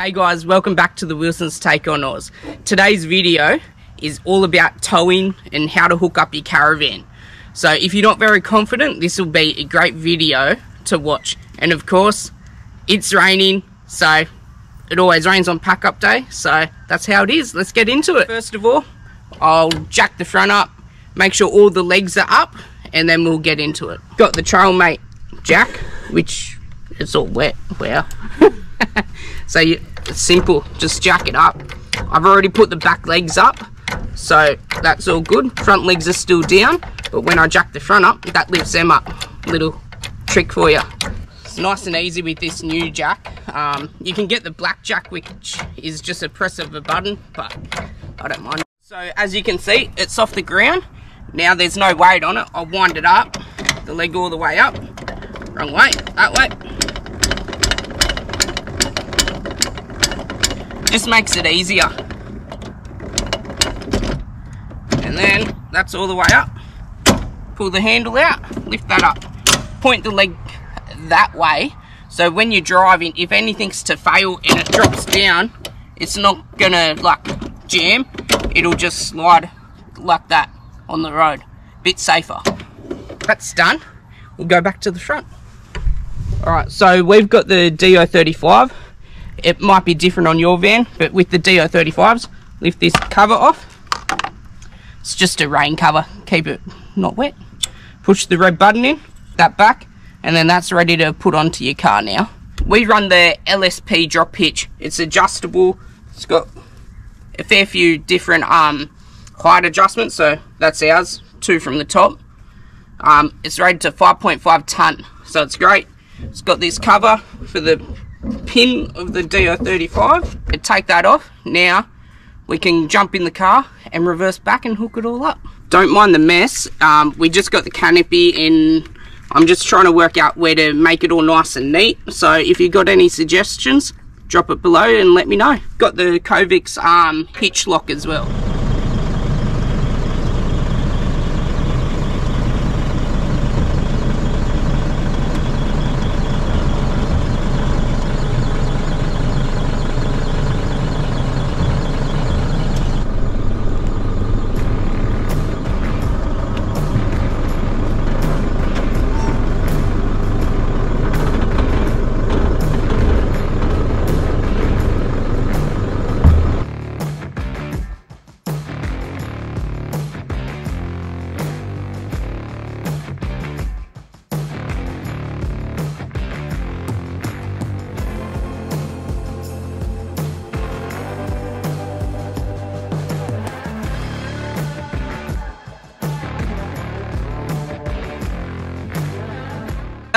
Hey guys, welcome back to the Wilson's Take on Oz. Today's video is all about towing and how to hook up your caravan. So if you're not very confident, this will be a great video to watch. And of course, it's raining, so it always rains on pack up day, so that's how it is. Let's get into it. First of all, I'll jack the front up, make sure all the legs are up, and then we'll get into it. Got the Trailmate jack, which is all wet. Wow. so you, it's simple, just jack it up. I've already put the back legs up, so that's all good. Front legs are still down, but when I jack the front up, that lifts them up. Little trick for you. It's nice and easy with this new jack. Um, you can get the black jack, which is just a press of a button, but I don't mind. So as you can see, it's off the ground. Now there's no weight on it. I'll wind it up, the leg all the way up. Wrong way, that way. Just makes it easier. And then that's all the way up. Pull the handle out, lift that up. Point the leg that way. So when you're driving, if anything's to fail and it drops down, it's not gonna like jam. It'll just slide like that on the road. Bit safer. That's done. We'll go back to the front. Alright, so we've got the DO35. It might be different on your van, but with the DO35s, lift this cover off. It's just a rain cover, keep it not wet. Push the red button in, that back, and then that's ready to put onto your car now. We run the LSP drop hitch. It's adjustable. It's got a fair few different um, height adjustments, so that's ours, two from the top. Um, it's rated to 5.5 ton, so it's great. It's got this cover for the pin of the DO35. and take that off. Now we can jump in the car and reverse back and hook it all up. Don't mind the mess. Um, we just got the canopy and I'm just trying to work out where to make it all nice and neat. So if you got any suggestions, drop it below and let me know. Got the Covix um, hitch lock as well.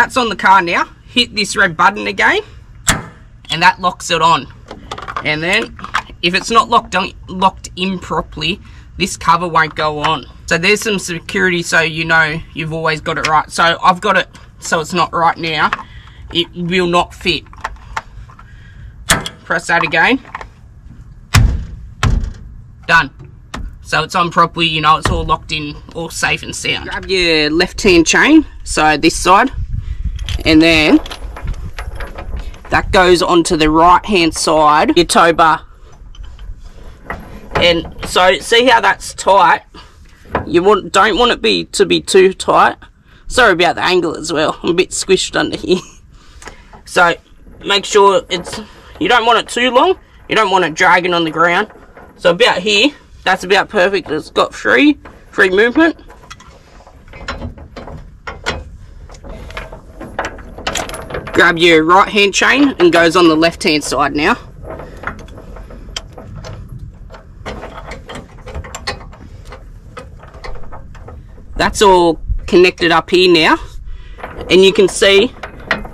That's on the car now. Hit this red button again, and that locks it on. And then, if it's not locked on, locked in properly, this cover won't go on. So there's some security so you know you've always got it right. So I've got it so it's not right now. It will not fit. Press that again. Done. So it's on properly, you know, it's all locked in, all safe and sound. Grab your left hand chain, so this side, and then that goes onto the right hand side your tow bar. And so see how that's tight? You want don't want it be to be too tight. Sorry about the angle as well. I'm a bit squished under here. So make sure it's you don't want it too long. You don't want it dragging on the ground. So about here that's about perfect. It's got free free movement grab your right hand chain and goes on the left hand side now. That's all connected up here now. And you can see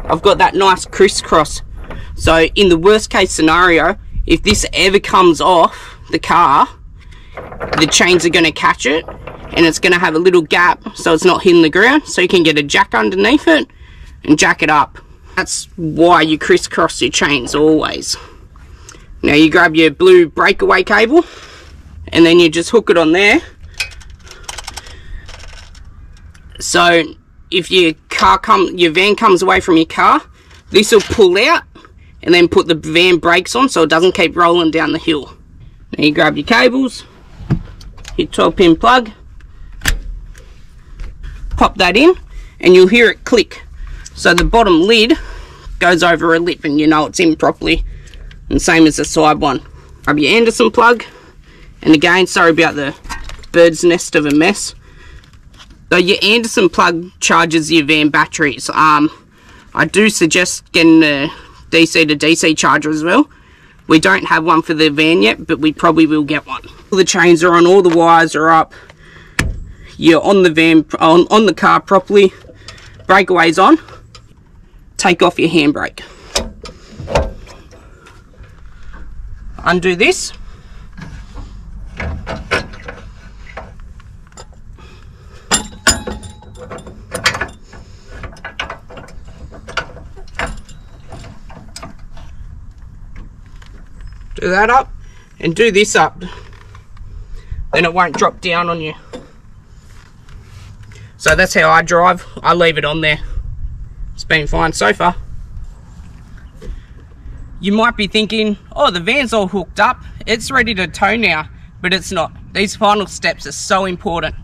I've got that nice crisscross. So in the worst case scenario, if this ever comes off the car, the chains are going to catch it and it's going to have a little gap so it's not hitting the ground. So you can get a jack underneath it and jack it up. That's why you crisscross your chains always. Now you grab your blue breakaway cable and then you just hook it on there. So if your car come your van comes away from your car, this will pull out and then put the van brakes on so it doesn't keep rolling down the hill. Now you grab your cables, your 12 pin plug, pop that in and you'll hear it click. So the bottom lid goes over a lip and you know it's in properly. And same as the side one. Grab your Anderson plug. And again, sorry about the bird's nest of a mess. So your Anderson plug charges your van batteries. Um, I do suggest getting a DC to DC charger as well. We don't have one for the van yet, but we probably will get one. All the chains are on, all the wires are up. You're on the van, on, on the car properly. Breakaway's on take off your handbrake. Undo this. Do that up and do this up. Then it won't drop down on you. So that's how I drive. I leave it on there been fine so far. You might be thinking, oh, the van's all hooked up. It's ready to tow now, but it's not. These final steps are so important.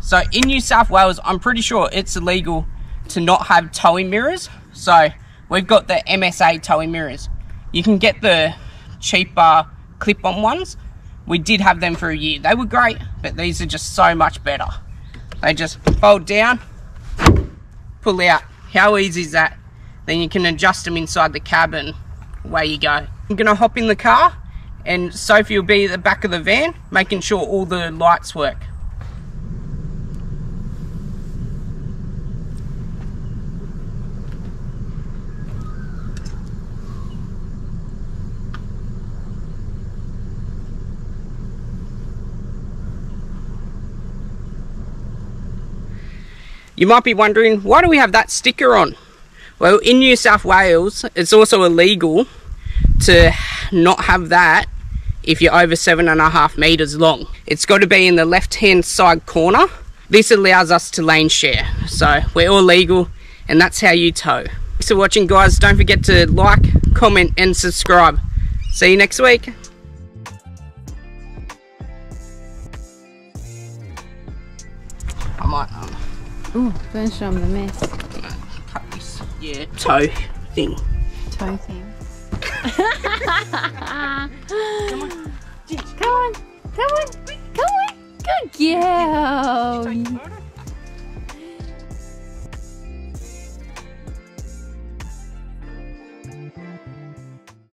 So in New South Wales, I'm pretty sure it's illegal to not have towing mirrors. So we've got the MSA towing mirrors. You can get the cheaper clip-on ones. We did have them for a year. They were great, but these are just so much better. They just fold down, pull out. How easy is that? Then you can adjust them inside the cabin. Away you go. I'm gonna hop in the car and Sophie will be at the back of the van making sure all the lights work. You might be wondering, why do we have that sticker on? Well, in New South Wales, it's also illegal to not have that if you're over seven and a half meters long. It's got to be in the left hand side corner. This allows us to lane share. So we're all legal and that's how you tow. Thanks for watching guys. Don't forget to like, comment and subscribe. See you next week. I might um, Oh, don't show them the mess. Cut this, yeah, toe thing. Toe thing. Come on. Come on. Come on. Come on. Good girl.